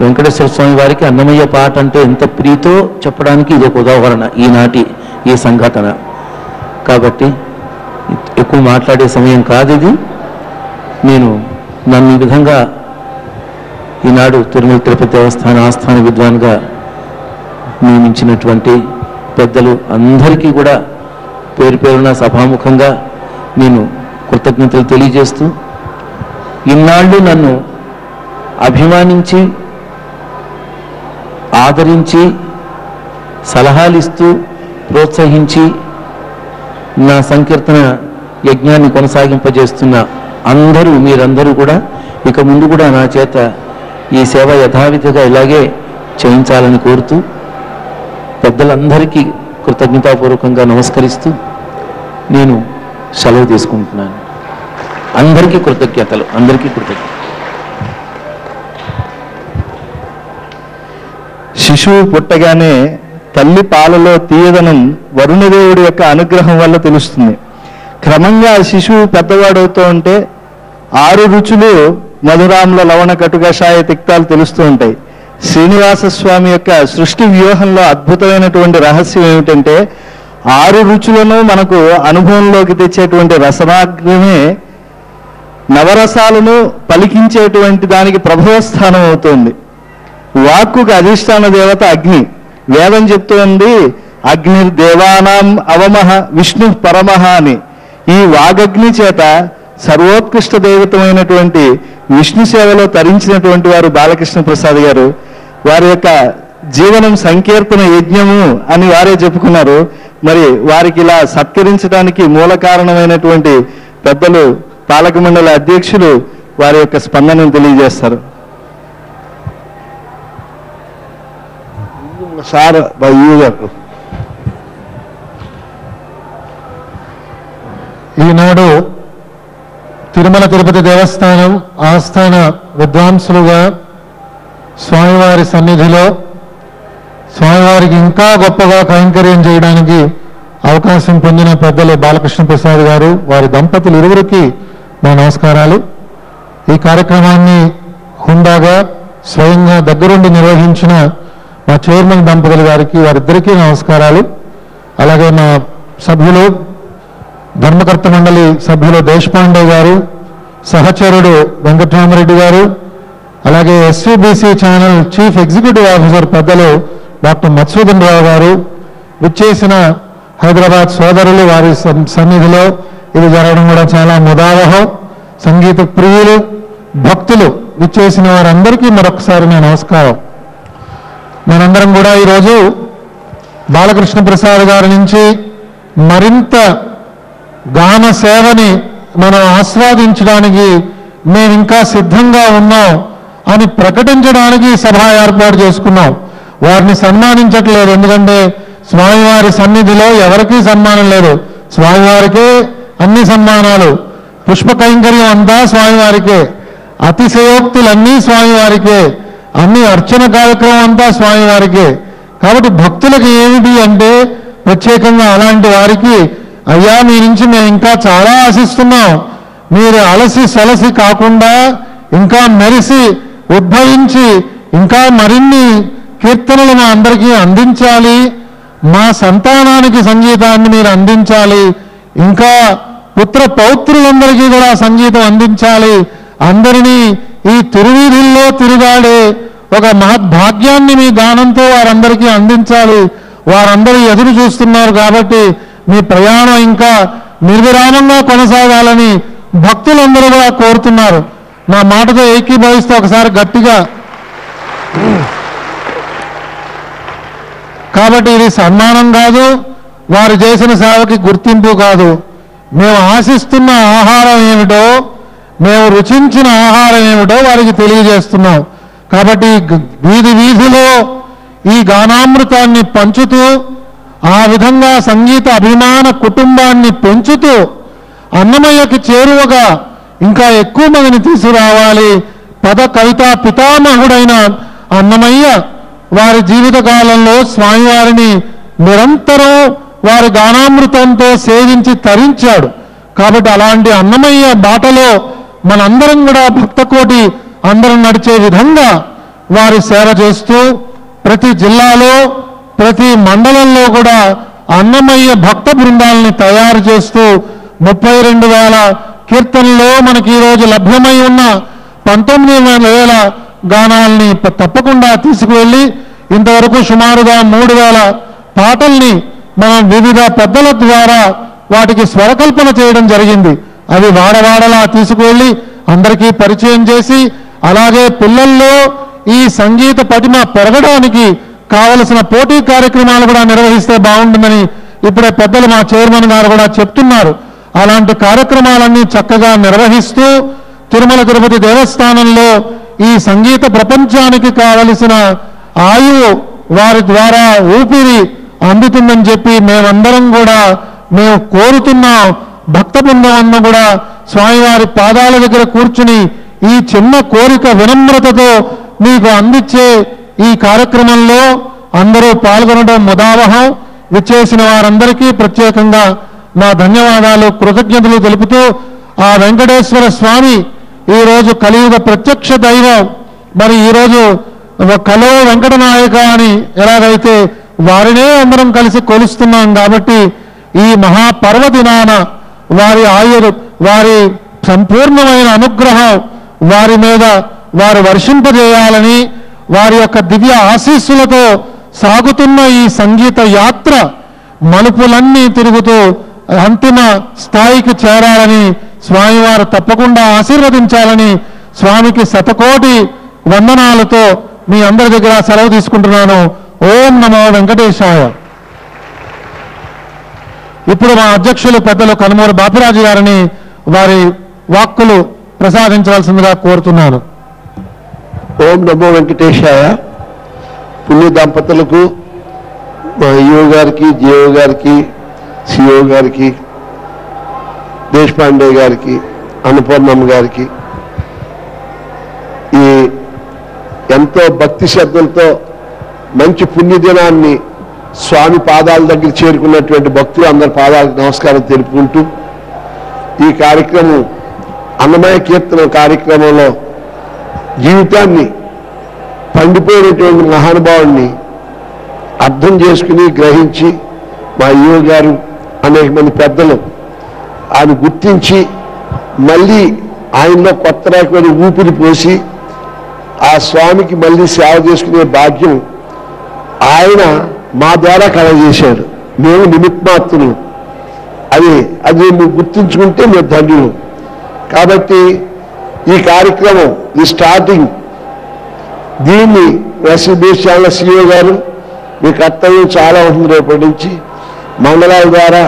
వెంకటేశ్వర స్వామి వారికి అన్నమయ్య పాట అంటే ఎంత ప్రీతో చెప్పడానికి ఇది ఒక ఉదాహరణ ఈనాటి ఈ సంఘటన. కాబట్టి ఎక్కువ మాట్లాడే సమయం కాదు ఇది. నేను నన్ను ఈ విధంగా ఈనాడు తిరుమల తిరుపతి దేవస్థాన ఆస్థాన విద్వాన్గా నియమించినటువంటి పెద్దలు అందరికీ కూడా పేరు పేరున సభాముఖంగా నేను కృతజ్ఞతలు తెలియజేస్తూ ఇన్నాళ్ళు నన్ను అభిమానించి ఆదరించి సలహాలు ఇస్తూ ప్రోత్సహించి నా సంకీర్తన యజ్ఞాన్ని కొనసాగింపజేస్తున్న అందరూ మీరందరూ కూడా ఇక ముందు కూడా నా చేత ఈ సేవ యథావిధిగా ఇలాగే చేయించాలని కోరుతూ పెద్దలందరికీ కృతజ్ఞతాపూర్వకంగా నమస్కరిస్తూ నేను సెలవు తీసుకుంటున్నాను. అందరికీ కృతజ్ఞతలు అందరికీ కృతజ్ఞత శిశువు పుట్టగానే తల్లి పాలలో తీయదనం వరుణదేవుడి యొక్క అనుగ్రహం వల్ల తెలుస్తుంది. క్రమంగా శిశువు పెద్దవాడవుతూ ఉంటే ఆరు రుచులు మధురాంలో లవణ కటుకషాయ తిక్తాలు తెలుస్తూ ఉంటాయి. శ్రీనివాస స్వామి యొక్క సృష్టి వ్యూహంలో అద్భుతమైనటువంటి రహస్యం ఏమిటంటే ఆరు రుచులను మనకు అనుభవంలోకి తెచ్చేటువంటి రసనాగ్రమే నవరసాలను పలికించేటువంటి దానికి ప్రభవస్థానం అవుతుంది. వాక్కుకు అధిష్టాన దేవత అగ్ని. వేదం చెప్తోంది అగ్ని దేవానాం అవమహ విష్ణు పరమహ అని. ఈ వాగగ్ని చేత సర్వోత్కృష్ట దేవతమైనటువంటి విష్ణు సేవలో తరించినటువంటి వారు బాలకృష్ణ ప్రసాద్ గారు వారి యొక్క జీవనం సంకీర్తన యజ్ఞము అని వారే చెప్పుకున్నారు. మరి వారికి ఇలా సత్కరించడానికి మూల కారణమైనటువంటి పెద్దలు పాలక మండలి అధ్యక్షులు వారి యొక్క స్పందనను తెలియజేస్తారు. సార్ ఈనాడు తిరుమల తిరుపతి దేవస్థానం ఆస్థాన విద్వాంసులుగా స్వామివారి సన్నిధిలో స్వామివారికి ఇంకా గొప్పగా కైంకర్యం చేయడానికి అవకాశం పొందిన పెద్దలు బాలకృష్ణ ప్రసాద్ గారు వారి దంపతులు ఇరువురికి మా నమస్కారాలు. ఈ కార్యక్రమాన్ని హుందాగా స్వయంగా దగ్గరుండి నిర్వహించిన మా చైర్మన్ దంపతులు గారికి వారిద్దరికీ నమస్కారాలు. అలాగే మా సభ్యులు ధర్మకర్త మండలి సభ్యులు దేశపాండే గారు సహచరుడు వెంకటరామరెడ్డి గారు అలాగే SVBC channel chief executive officer పెద్దలు డాక్టర్ మత్సూదన్ రావు గారు విచ్చేసిన హైదరాబాద్ సోదరులు వారి సన్నిధిలో ఇది జరగడం కూడా చాలా ముదావహం. సంగీత ప్రియులు భక్తులు విచ్చేసిన వారందరికీ మరొకసారి నా నమస్కారం. మనందరం కూడా ఈరోజు బాలకృష్ణ ప్రసాద్ గారి నుంచి మరింత గాన సేవని మనం ఆస్వాదించడానికి మేము ఇంకా సిద్ధంగా ఉన్నాం అని ప్రకటించడానికి సభ ఏర్పాటు చేసుకున్నాం. వారిని సన్మానించట్లేదు. ఎందుకంటే స్వామివారి సన్నిధిలో ఎవరికీ సన్మానం లేదు. స్వామివారికే అన్ని సన్మానాలు. పుష్ప కైంకర్యం అంతా స్వామివారికే. అతిశయోక్తులన్నీ స్వామివారికే. అన్ని అర్చన కార్యక్రమం అంతా స్వామివారికే. కాబట్టి భక్తులకు ఏమిటి అంటే ప్రత్యేకంగా అలాంటి వారికి అయ్యా మీ నుంచి మేము ఇంకా చాలా ఆశిస్తున్నాం. మీరు అలసి సలసి కాకుండా ఇంకా మెరిసి ఉద్భవించి ఇంకా మరిన్ని కీర్తనలు మా అందరికీ అందించాలి. మా సంతానానికి సంగీతాన్ని మీరు అందించాలి. ఇంకా పుత్ర పౌత్రులందరికీ కూడా సంగీతం అందించాలి. అందరినీ ఈ తిరువీధుల్లో తిరుగాడే ఒక మహద్భాగ్యాన్ని మీ గానంతో వారందరికీ అందించాలి. వారందరూ ఎదురు చూస్తున్నారు కాబట్టి మీ ప్రయాణం ఇంకా నిర్విరామంగా కొనసాగాలని భక్తులందరూ కూడా కోరుతున్నారు. నా మాటతో ఏకీభవిస్తే ఒకసారి గట్టిగా. కాబట్టి ఇది సన్మానం కాదు వారు చేసిన సేవకి గుర్తింపు కాదు. మేము ఆశిస్తున్న ఆహారం ఏమిటో మేము రుచించిన ఆహారం ఏమిటో వారికి తెలియజేస్తున్నాం. కాబట్టి వీధి వీధిలో ఈ గానామృతాన్ని పంచుతూ ఆ విధంగా సంగీత అభిమాన కుటుంబాన్ని పెంచుతూ అన్నమయ్యకి చేరువగా ఇంకా ఎక్కువ మందిని తీసుకురావాలి. పద కవితా పితామహుడైన అన్నమయ్య వారి జీవిత కాలంలో స్వామివారిని నిరంతరం వారి గానామృతంతో సేవించి తరించాడు. కాబట్టి అలాంటి అన్నమయ్య బాటలో మనందరం కూడా భక్తకోటి అందరం నడిచే విధంగా వారి సేవ చేస్తూ ప్రతి జిల్లాలో ప్రతి మండలంలో కూడా అన్నమయ్య భక్త బృందాలని తయారు చేస్తూ ముప్పై రెండు వేల కీర్తనలో మనకి ఈరోజు లభ్యమై ఉన్న పంతొమ్మిది వేల గానాల్ని తప్పకుండా తీసుకువెళ్ళి ఇంతవరకు సుమారుగా మూడు వేల పాటల్ని మనం వివిధ పెద్దల ద్వారా వాటికి స్వరకల్పన చేయడం జరిగింది. అవి వాడవాడలా తీసుకువెళ్ళి అందరికీ పరిచయం చేసి అలాగే పిల్లల్లో ఈ సంగీత పటిమ పెరగడానికి కావలసిన పోటీ కార్యక్రమాలు కూడా నిర్వహిస్తే బాగుంటుందని ఇప్పుడే పెద్దలు మా చైర్మన్ గారు కూడా చెప్తున్నారు. అలాంటి కార్యక్రమాలన్నీ చక్కగా నిర్వహిస్తూ తిరుమల తిరుపతి దేవస్థానంలో ఈ సంగీత ప్రపంచానికి కావలసిన ఆయువు వారి ద్వారా ఊపిరి అందుతుందని చెప్పి మేమందరం కూడా మేము కోరుతున్నాం భక్త బృందం కూడా స్వామివారి పాదాల దగ్గర కూర్చుని ఈ చిన్న కోరిక వినమ్రతతో మీకు అందించే ఈ కార్యక్రమంలో అందరూ పాల్గొనడం ముదావహం. విచ్చేసిన వారందరికీ ప్రత్యేకంగా నా ధన్యవాదాలు కృతజ్ఞతలు తెలుపుతూ ఆ వెంకటేశ్వర స్వామి ఈరోజు కలియుగ ప్రత్యక్ష దైవం. మరి ఈరోజు కలో వెంకటనాయక అని ఎలాగైతే వారినే అందరం కలిసి కొలుస్తున్నాం కాబట్టి ఈ మహాపర్వదినాన వారి ఆయురు వారి సంపూర్ణమైన అనుగ్రహం వారి మీద వారు వర్షింపజేయాలని వారి యొక్క దివ్య ఆశీస్సులతో సాగుతున్న ఈ సంగీత యాత్ర మలుపులన్నీ తిరుగుతూ అంతిమ స్థాయికి చేరాలని స్వామివారు తప్పకుండా ఆశీర్వదించాలని స్వామికి శతకోటి వందనాలతో మీ అందరి దగ్గర సెలవు తీసుకుంటున్నాను. ఓం నమో వెంకటేశాయ. ఇప్పుడు మా అధ్యక్షులు పెద్దలు కనుమూరు బాపిరాజు గారిని వారి వాక్కులు ప్రసాదించవలసిందిగా కోరుతున్నాను. ఓం నమో వెంకటేశాయ. పుణ్య దంపతులకు మా ఈఓ గారికి జిఓ గారికి సిఓ గారికి దేశపాండే గారికి అన్నపూర్ణమ్మ గారికి ఈ ఎంతో భక్తి శ్రద్ధలతో మంచి పుణ్యదినాన్ని స్వామి పాదాల దగ్గర చేరుకున్నటువంటి భక్తులు అందరి పాదాలకు నమస్కారం తెలుపుకుంటూ ఈ కార్యక్రమం అన్నమయ కీర్తన కార్యక్రమంలో జీవితాన్ని పండిపోయినటువంటి మహానుభావుడిని అర్థం చేసుకుని గ్రహించి మా ఈవో గారు అనేక మంది పెద్దలు ఆయన గుర్తించి మళ్ళీ ఆయనలో కొత్త రకమైన ఊపిరి పోసి ఆ స్వామికి మళ్ళీ సేవ చేసుకునే భాగ్యం ఆయన మా ద్వారా కలగజేశాడు. మేము నిమిత్మాత్తులు అది అది మీరు గుర్తించుకుంటే మీరు ధన్యులు. కాబట్టి ఈ కార్యక్రమం ఈ స్టార్టింగ్ దీన్ని ఎస్సీబీఎస్ ఛానల్ సిఇఓ గారు మీ కర్తవ్యం చాలా ఉంటుంది రేపటి నుంచి. మండలాల ద్వారా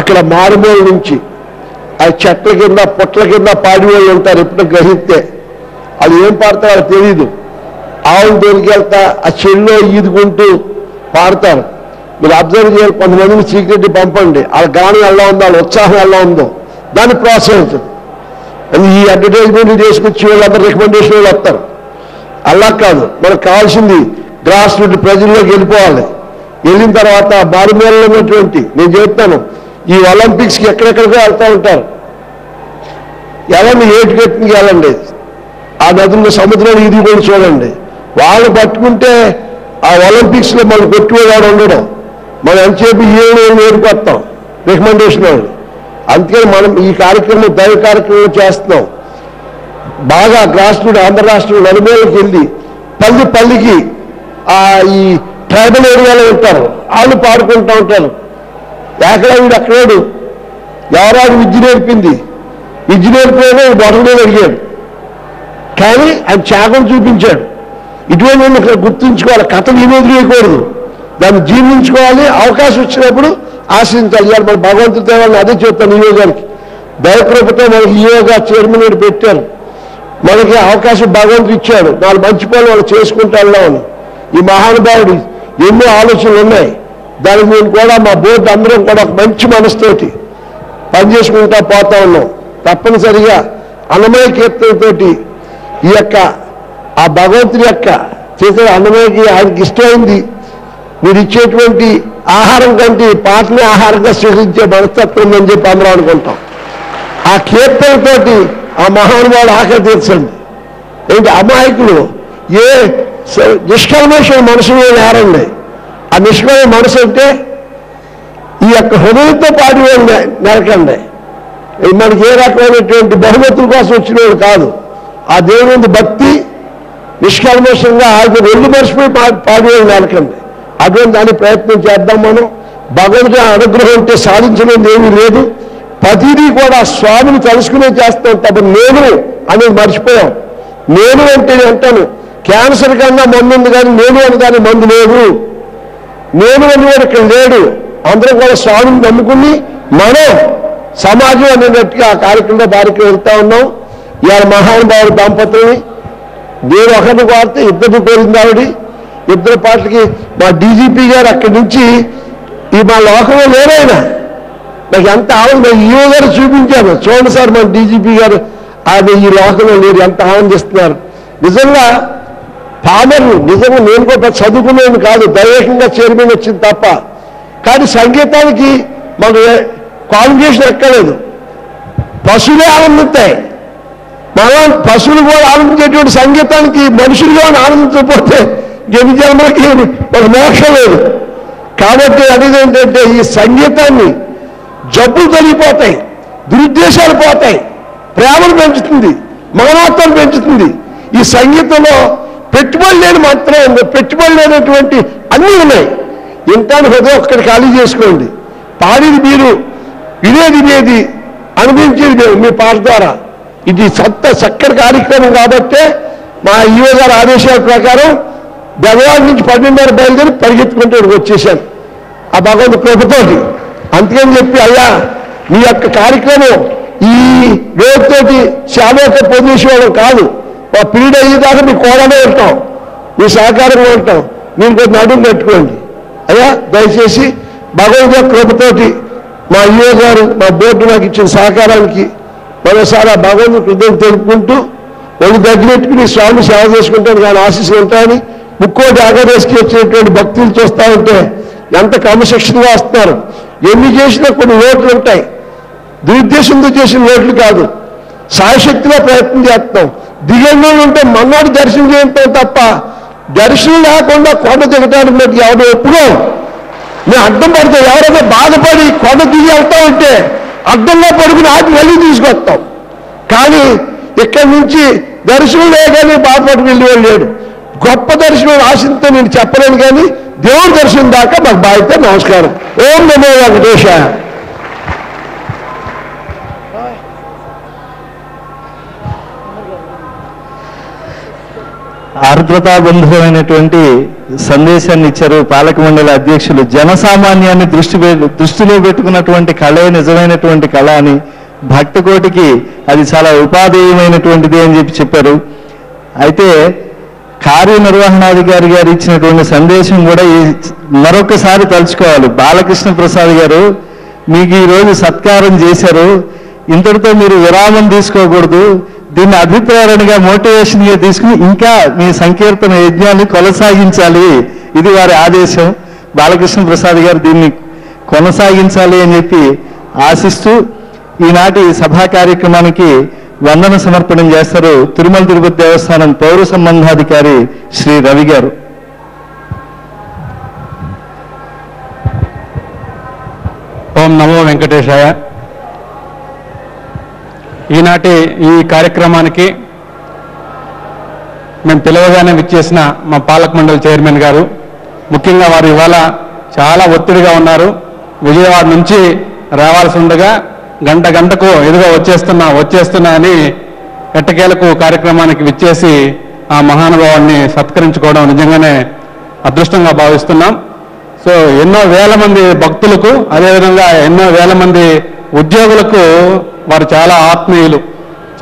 ఎక్కడ మారుమూల నుంచి ఆ చెట్ల కింద పొట్ల కింద పాడి వాళ్ళు ఉంటారు ఎప్పుడు గ్రహిస్తే. అది ఏం పాడతారో తెలియదు ఆవులు దొరికెళ్తా ఆ చెల్లో ఈదుకుంటూ పాడతారు మీరు అబ్జర్వ్ చేయాలి కొంతమందిని సీక్రెట్ పంపండి. వాళ్ళ గానం ఎలా ఉందో వాళ్ళ ఉత్సాహం ఎలా ఉందో. దాన్ని ప్రోత్సహించండి అది ఈ అడ్వర్టైజ్మెంట్ చేసుకొచ్చి వాళ్ళందరూ రికమెండేషన్ వాళ్ళు వస్తారు. అలా కాదు. మనకు కావాల్సింది గ్రాస్ రూట్ ప్రజల్లోకి వెళ్ళిపోవాలి. వెళ్ళిన తర్వాత మారుమూలలో ఉన్నటువంటి నేను చెప్తాను ఈ ఒలింపిక్స్కి ఎక్కడెక్కడికో వెళ్తూ ఉంటారు. ఎవరిని ఏటు కట్టింగ్ వెళ్ళండి. ఆ నదుల్లో సముద్రంలో ఇది కూడా చూడండి. వాళ్ళు పట్టుకుంటే ఆ ఒలింపిక్స్లో మనం కొట్టుకోవాడు ఉండడం. మనం ఎంతసేపు ఏడు ఏడుకొస్తాం. రికమెండేషన్ వాళ్ళు. అందుకని మనం ఈ కార్యక్రమం దైవ కార్యక్రమం చేస్తున్నాం. బాగా గ్రాస్ రూట్ ఆంధ్ర రాష్ట్రం నలుమూలకి వెళ్ళి పల్లి పల్లికి ఆ ఈ ట్రైబల్ ఏరియాలో ఉంటారు. వాళ్ళు పాడుకుంటూ ఉంటారు. ఏకరావుడు అక్కడోడు ఎవరాడు విద్య నేర్పింది? విద్య నేర్పిన బొటనే అడిగాడు. కానీ ఆయన త్యాగం చూపించాడు. ఇటువంటి ఇక్కడ గుర్తుంచుకోవాలి. కథలు వినోదియకూడదు దాన్ని జీర్ణించుకోవాలి. అవకాశం వచ్చినప్పుడు ఆశించాలి. ఇవాళ మన భగవంతుడి దేవాలని అదే చెప్తాను నియోగానికి యోగానికి దయకృపతో మనకి యోగా చైర్మన్ గారు పెట్టారు. మనకి అవకాశం భగవంతుడు ఇచ్చాడు. నాలుగు మంచి పనులు వాళ్ళు చేసుకుంటూ వెళ్దామని. ఈ మహానుభావుడు ఎన్నో ఆలోచనలు ఉన్నాయి. దానికి నేను కూడా మా బోర్డు అందరం కూడా ఒక మంచి మనసుతోటి పనిచేసుకుంటా పోతా ఉన్నాం. తప్పనిసరిగా అన్నమయ కీర్తనతోటి ఈ యొక్క ఆ భగవంతుడి యొక్క చేసే అన్నమయ్యకి ఆయనకి ఇష్టమైంది. మీరు ఇచ్చేటువంటి ఆహారం కంటే ఈ పాటని ఆహారంగా స్వీకరించే మనస్తత్వం ఉందని చెప్పి అందరం అనుకుంటాం. ఆ కీర్తనతోటి ఆ మహానుభావుడు ఆకలి తీర్చండి. ఏంటి? అమాయకులు ఏ స- నిష్కల్మషం మనసులో నేరండి ఆ నిష్కల్మ మనసు అంటే ఈ యొక్క హృదయంతో పాటు నరకండి ఇది మనకి ఏ రకమైనటువంటి బహుమతుల కోసం వచ్చినవాడు కాదు. ఆ దేవుని భక్తి నిష్కల్మషంగా ఆయన రెండు మర్చిపోయి పా- పాడేవాడు నరకండి అటువంటి దాని ప్రయత్నం చేద్దాం మనం. భగవంతుడి అనుగ్రహం ఉంటే సాధించడం ఏమీ లేదు. ప్రతిదీ కూడా స్వామిని తలుసుకునే చేస్తాం తప్ప నేను అనేది మర్చిపోయాం. నేను అంటే అంటాను క్యాన్సర్ కన్నా మందు ఉంది కానీ నేను అని దాని మందు లేదు. నేను అనేవాడు ఇక్కడ లేడు. అందరం కూడా స్వామిని నమ్ముకుని మనం సమాజం అనేటట్టుగా ఆ కార్యక్రమంలో దారికి వెళ్తా ఉన్నాం. ఇవాళ మహానుభావుడు దంపతుల్ని దేవుడు ఒకరిని కోరితే ఇద్దరు కోరింది ఆవిడ. ఇద్దరు పాటలకి మా డీజీపీ గారు అక్కడి నుంచి ఈ మా లోకంలో లేరైనా. నాకు ఎంత ఆనందం ఈవో గారు చూపించాను చూడండి సార్ మన డీజీపీ గారు ఆయన ఈ లోకంలో లేరు ఎంత ఆనందిస్తున్నారు. నిజంగా పామర్లు నిజంగా నేను కూడా చదువుకునేది కాదు దైవికంగా చైర్మన్ వచ్చింది తప్ప. కానీ సంగీతానికి మాకు క్వాలిఫికేషన్ ఎక్కలేదు. పశువులే ఆనందిస్తాయి. మనం పశువులు కూడా ఆనందించేటువంటి సంగీతానికి మనుషులుగా ఆనందించకపోతే ఎన్ని ఒక మోక్షం లేదు. కాబట్టి అనేది ఏంటంటే ఈ సంగీతాన్ని జబ్బులు తొలగిపోతాయి దురుద్దేశాలు పోతాయి ప్రేమను పెంచుతుంది మానవత్వాన్ని పెంచుతుంది. ఈ సంగీతంలో పెట్టుబడి లేని మాత్రమే ఉంది. పెట్టుబడి లేనటువంటి అన్నీ ఉన్నాయి. ఇంటాన్ని హృదయం ఒక్కటి ఖాళీ చేసుకోండి. పాడేది మీరు వినేది మీది అనుభవించేది మేము మీ పాట ద్వారా. ఇది సత్త చక్కటి కార్యక్రమం కాబట్టే మా ఈవో గారి ఆదేశాల ప్రకారం బెజవాడ నుంచి పన్నెండున్నర బయలుదేరి పరిగెత్తుకుంటూ ఇక్కడికి వచ్చేసాను ఆ భగవంతు కృపతోటి. అందుకని చెప్పి అయ్యా మీ యొక్క కార్యక్రమం ఈ వేరుతోటి శాలోక పొందేసేవాడు కాదు. మా పీరియడ్ అయ్యేదాకా మీ కోడమే ఉంటాం. మీ సహకారంగా ఉంటాం. మీరు కొంచెం అడుగు పెట్టుకోండి అయ్యా దయచేసి భగవంతు కృపతోటి మా అయ్యో గారు మా బోర్డు నాకు ఇచ్చిన సహకారానికి మరోసారి ఆ భగవంతుడు కృతజ్ఞత తెలుపుకుంటూ ఒళ్ళు దగ్గరెట్టుకుని స్వామి సేవ చేసుకుంటాను కానీ ఆశీస్సులు ఉంటాయని ముక్కోటి ఆగరేసుకి వచ్చినటువంటి భక్తులు చూస్తా ఉంటే ఎంత క్రమశిక్షణగా వస్తున్నారు? ఎన్ని చేసినా కొన్ని లోట్లు ఉంటాయి. దురుద్దేశంతో చేసిన లోట్లు కాదు. సాయశక్తిగా ప్రయత్నం చేస్తాం. దిగంలో ఉంటే మన్నాడు దర్శనం చేయటం తప్ప దర్శనం లేకుండా కొండ దిగటానికి మీకు ఎవరు ఎప్పుడో నేను అడ్డం పడితే ఎవరైనా బాధపడి కొండ దిగి వెళ్తా ఉంటే అడ్డంలో పడుకుని ఆపి మళ్ళీ తీసుకొస్తాం. కానీ ఇక్కడి నుంచి దర్శనం లేదని బాధపడి వెళ్ళి లేడు. గొప్ప దర్శనం ఆశింతో నేను చెప్పలేను కానీ దేవుడి దర్శనం దాకా మాకు బాధ్యత నమస్కారం. ఓం నమో వెంకటేశాయ. ఆర్ద్రతాబంధుమైనటువంటి సందేశాన్ని ఇచ్చారు పాలక మండలి అధ్యక్షులు. జనసామాన్యాన్ని దృష్టి దృష్టిలో పెట్టుకున్నటువంటి కళే నిజమైనటువంటి కళ అని భక్తకోటికి అది చాలా ఉపాధేయమైనటువంటిది అని చెప్పి చెప్పారు. అయితే కార్యనిర్వహణాధికారి గారు ఇచ్చినటువంటి సందేశం కూడా ఈ మరొకసారి తలుచుకోవాలి. బాలకృష్ణ ప్రసాద్ గారు మీకు ఈ రోజు సత్కారం చేశారు. ఇంతటితో మీరు విరామం తీసుకోకూడదు. దీన్ని అభిప్రేరణగా మోటివేషన్గా తీసుకుని ఇంకా మీ సంకీర్తన యజ్ఞాన్ని కొనసాగించాలి. ఇది వారి ఆదేశం. బాలకృష్ణ ప్రసాద్ గారు దీన్ని కొనసాగించాలి అని చెప్పి ఆశిస్తూ ఈనాటి సభా కార్యక్రమానికి వందన సమర్పణం చేస్తారు తిరుమల తిరుపతి దేవస్థానం పౌర సంబంధాధికారి శ్రీ రవి గారు. ఓం నమో వెంకటేశాయ. ఈనాటి ఈ కార్యక్రమానికి మేము పిలవగానే విచ్చేసిన మా పాలక మండలి చైర్మన్ గారు. ముఖ్యంగా వారు ఇవాళ చాలా ఒత్తిడిగా ఉన్నారు. విజయవాడ నుంచి రావాల్సి ఉండగా గంట గంటకు ఎదుగా వచ్చేస్తున్నా వచ్చేస్తున్నా అని ఎట్టకేలకు కార్యక్రమానికి విచ్చేసి ఆ మహానుభావాన్ని సత్కరించుకోవడం నిజంగానే అదృష్టంగా భావిస్తున్నాం. సో ఎన్నో వేల మంది భక్తులకు అదేవిధంగా ఎన్నో వేల మంది ఉద్యోగులకు వారు చాలా ఆత్మీయులు.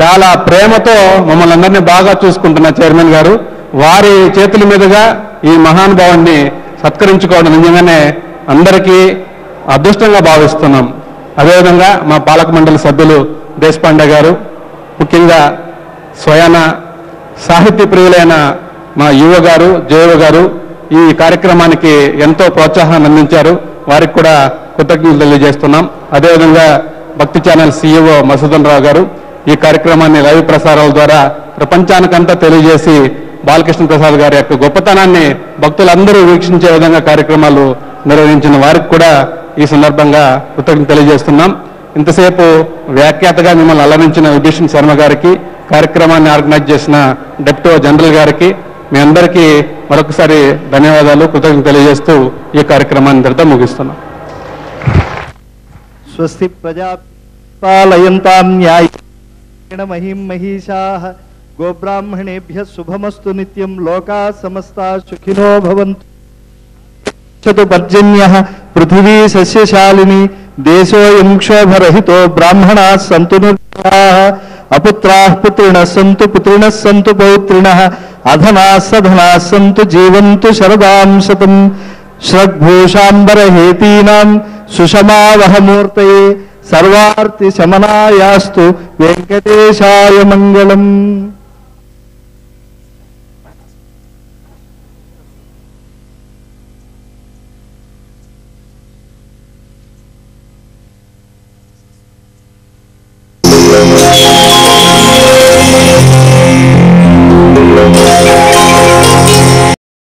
చాలా ప్రేమతో మమ్మల్ని అందరినీ బాగా చూసుకుంటున్న చైర్మన్ గారు. వారి చేతుల మీదుగా ఈ మహానుభావాన్ని సత్కరించుకోవడం నిజంగానే అందరికీ అదృష్టంగా భావిస్తున్నాం. అదేవిధంగా మా పాలక మండలి సభ్యులు దేశపాండే గారు ముఖ్యంగా స్వయాన సాహిత్య ప్రియులైన మా యువ గారు జయవ గారు ఈ కార్యక్రమానికి ఎంతో ప్రోత్సాహాన్ని అందించారు. వారికి కూడా కృతజ్ఞతలు తెలియజేస్తున్నాం. అదేవిధంగా భక్తి ఛానల్ సీఈఓ మసూదన్ రావు గారు ఈ కార్యక్రమాన్ని లైవ్ ప్రసారాల ద్వారా ప్రపంచానికంతా తెలియజేసి బాలకృష్ణ ప్రసాద్ గారి యొక్క గొప్పతనాన్ని భక్తులందరూ వీక్షించే విధంగా కార్యక్రమాలు నిర్వహించిన వారికి కూడా ఈ సందర్భంగా కృతజ్ఞత తెలియజేస్తున్నాం. ఇంతసేపు వ్యాఖ్యాతగా మిమ్మల్ని అలరించిన విభీషణ్ శర్మ గారికి కార్యక్రమాన్ని ఆర్గనైజ్ చేసిన డెప్టో జనరల్ గారికి మీ అందరికీ మరొకసారి ధన్యవాదాలు కృతజ్ఞత తెలియజేస్తూ ఈ కార్యక్రమాన్ని ఇంతటితో ముగిస్తున్నాం. స్వస్తి ప్రజాపాలయంతాం న్యాయేణ మహిం మహిషా. గోబ్రాహ్మణేభ్య శుభమస్తు నిత్యం లోకా సమస్తా సుఖినో భవంతు. पर्जन्य पृथिवी सस्यशालिनी देशोऽयं क्षोभरहितो ब्राह्मणाः सन्तु निर्भयाः अपुत्राः पुत्रिणः सन्तु पुत्रिणः सन्तु पौत्रिणः, अधनाः सधनाः सन्तु जीवन्तु शरदां शतम् श्रग्भूषाम्बरहेतीनां सुषमावहमूर्तये सर्वार्तिशमनायास्तु वेङ्कटेशाय मङ्गलम्।